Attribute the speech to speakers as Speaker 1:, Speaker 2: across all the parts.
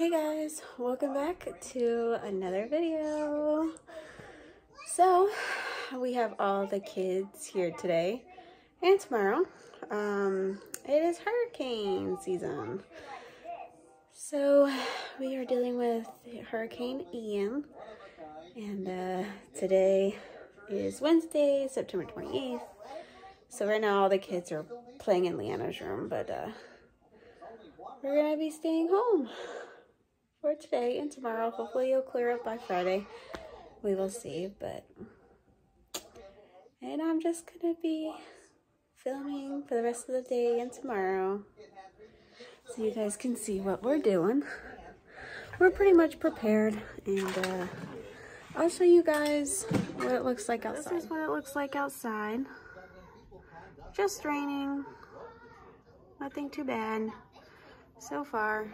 Speaker 1: Hey guys, welcome back to another video. So, we have all the kids here today and tomorrow. Um, it is hurricane season. So, we are dealing with Hurricane Ian. And uh, today is Wednesday, September 28th. So right now all the kids are playing in Leanna's room, but uh, we're gonna be staying home for today and tomorrow. Hopefully it'll clear up by Friday. We will see, but and I'm just gonna be filming for the rest of the day and tomorrow so you guys can see what we're doing. We're pretty much prepared and uh, I'll show you guys what it looks like outside. This is what it looks like outside. Just raining. Nothing too bad so far.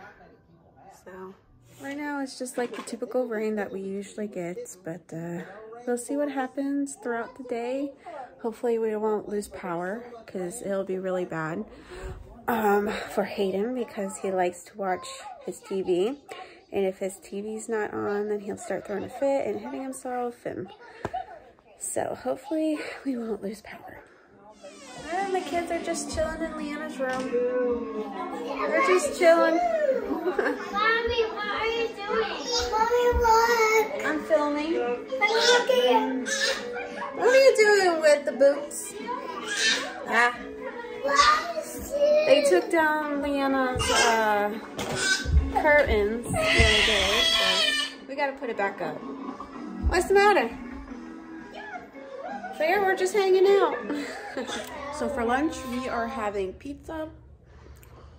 Speaker 1: So right now it's just like the typical rain that we usually get, but uh, we'll see what happens throughout the day. Hopefully we won't lose power because it'll be really bad um, for Hayden because he likes to watch his TV. And if his TV's not on, then he'll start throwing a fit and hitting himself. And so hopefully we won't lose power. And the kids are just chilling in Leanna's room. They're just chilling.
Speaker 2: Mommy, what are you doing? Mommy, what?
Speaker 1: I'm filming.
Speaker 2: Mommy.
Speaker 1: What are you doing with the boots? Ah. They took down Leanna's uh, curtains the other day, so we gotta put it back up. What's the matter? So here we're just hanging out. so for lunch, we are having pizza,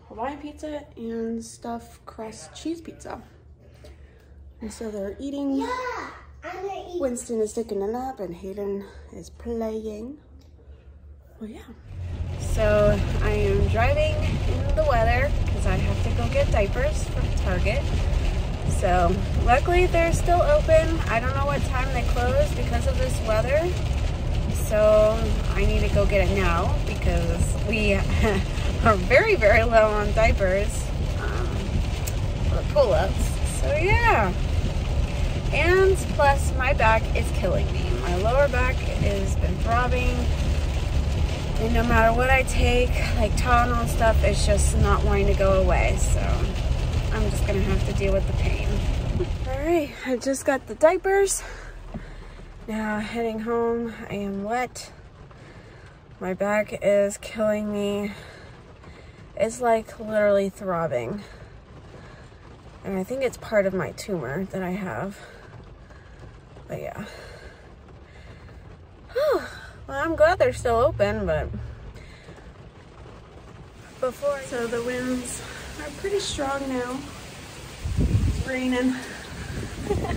Speaker 1: Hawaiian pizza, and stuffed crust cheese pizza. And so they're eating.
Speaker 2: Yeah, eat.
Speaker 1: Winston is taking a nap and Hayden is playing. Well, yeah. So I am driving in the weather because I have to go get diapers from Target. So luckily they're still open. I don't know what time they close because of this weather. So I need to go get it now because we are very, very low on diapers um, for pull-ups. So yeah. And plus my back is killing me. My lower back has been throbbing. And no matter what I take, like Tylenol stuff, it's just not wanting to go away. So I'm just gonna have to deal with the pain. All right, I just got the diapers. Now heading home, I am wet. My back is killing me. It's like literally throbbing. And I think it's part of my tumor that I have. But yeah. Well, I'm glad they're still open, but before, so the winds are pretty strong now. It's raining.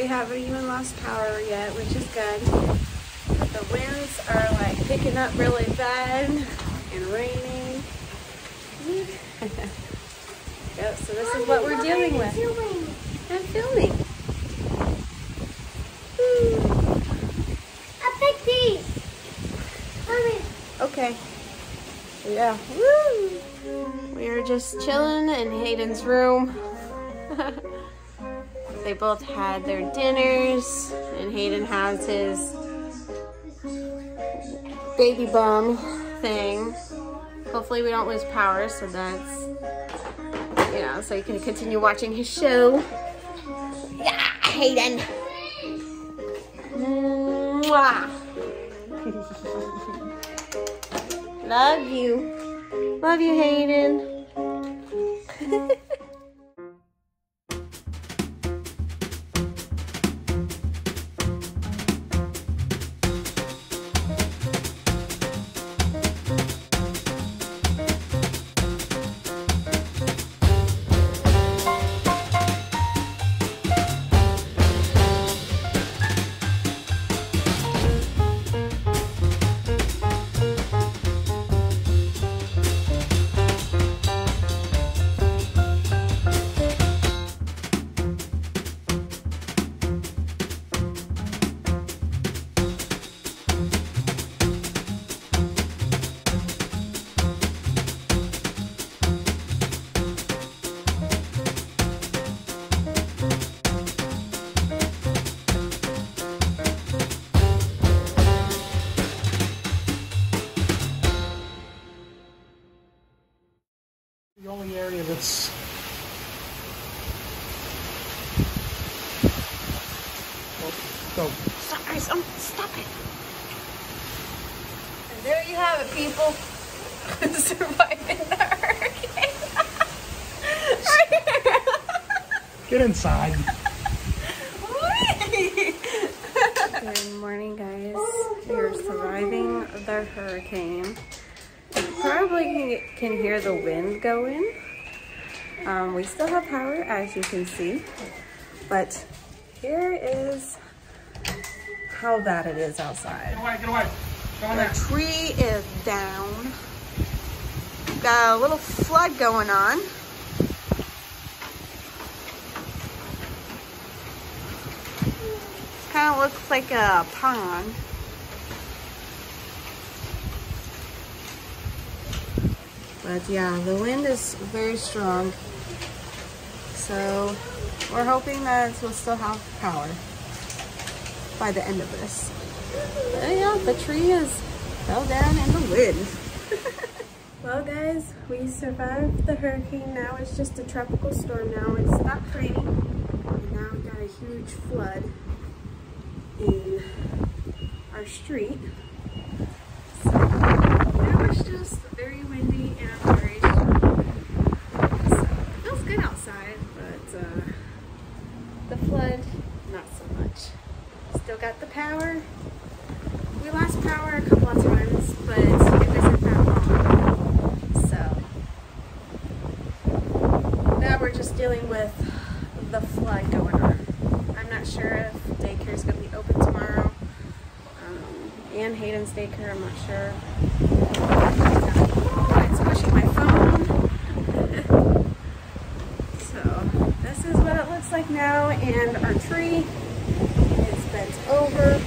Speaker 1: we haven't even lost power yet, which is good. But the winds are like picking up really bad and raining. yep, so this is what we're dealing with. I'm filming.
Speaker 2: I picked these. Mommy.
Speaker 1: Okay. Yeah. Woo! We are just chilling in Hayden's room. they both had their dinners, and Hayden has his baby bum thing. Hopefully we don't lose power, so that's, you know, so he can continue watching his show. Yeah, Hayden. Mwah. Love you. Love you, Hayden. And there you have it, people. Surviving the hurricane.
Speaker 3: Get inside.
Speaker 1: Good morning, guys. We're surviving the hurricane. You probably can hear the wind going. Um, we still have power, as you can see. But here is how bad it is outside.
Speaker 3: Get away, get away.
Speaker 1: The tree is down. Got a little flood going on. Kind of looks like a pond. But yeah, the wind is very strong. So we're hoping that we'll still have power by the end of this. But yeah, the tree is fell down in the wind. well guys, we survived the hurricane. Now it's just a tropical storm now. It stopped raining. And now we got a huge flood in our street. So it's just very windy and very stormy. So it feels good outside, but uh, the flood, not so much. Still got the power. We lost power a couple of times, but it wasn't that long. So now we're just dealing with the flood going on. I'm not sure if daycare's gonna be open tomorrow. Um, and Hayden's daycare, I'm not sure. It's pushing my phone. so this is what it looks like now, and our tree is bent over.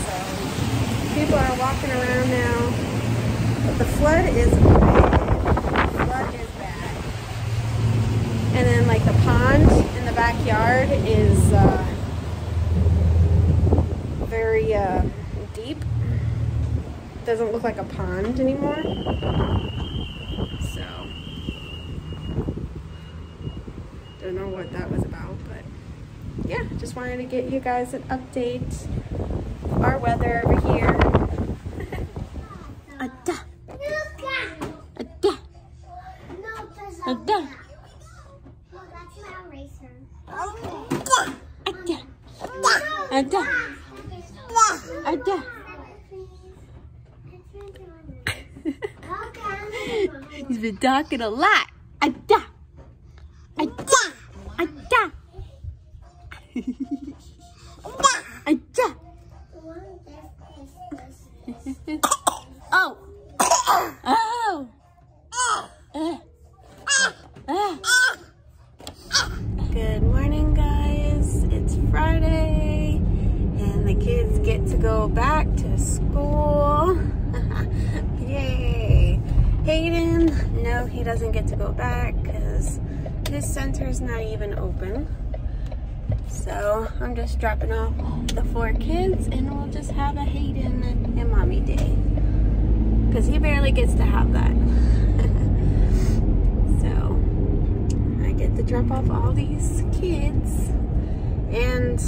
Speaker 1: So people are walking around now. But the flood is bad. The flood is bad. And then like the pond in the backyard is uh, very uh, deep. Doesn't look like a pond anymore. So don't know what that was about, but yeah, just wanted to get you guys an update. Our weather over here. Ada, ada, ada, ada, ada. He's been talking a lot. Ada, ada, ada, ada. Oh. Oh. To go back because his is not even open. So I'm just dropping off the four kids and we'll just have a Hayden and mommy day. Because he barely gets to have that. so I get to drop off all these kids. And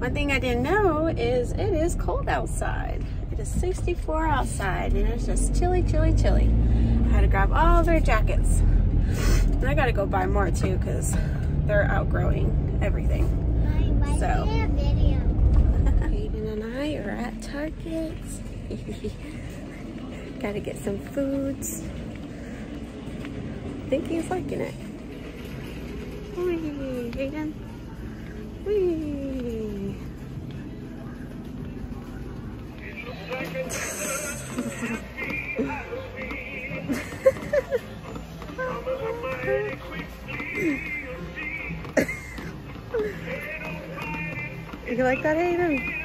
Speaker 1: one thing I didn't know is it is cold outside. It is 64 outside and it's just chilly, chilly, chilly. I had to grab all their jackets. And I gotta go buy more too because they're outgrowing everything. So. Hayden and I are at Target. Gotta get some foods. I think he's liking it. Whee, Hayden. Whee. You like that, Hayden?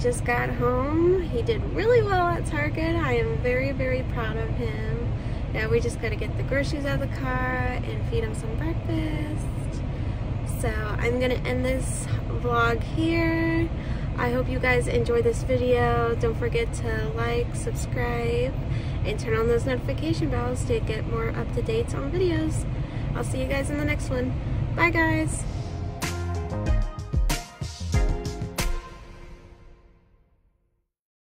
Speaker 1: Just got home. He did really well at Target. I am very, very proud of him. Now we just gotta get the groceries out of the car and feed him some breakfast. So I'm gonna end this vlog here. I hope you guys enjoyed this video. Don't forget to like, subscribe, and turn on those notification bells to get more up-to-dates on videos. I'll see you guys in the next one. Bye guys!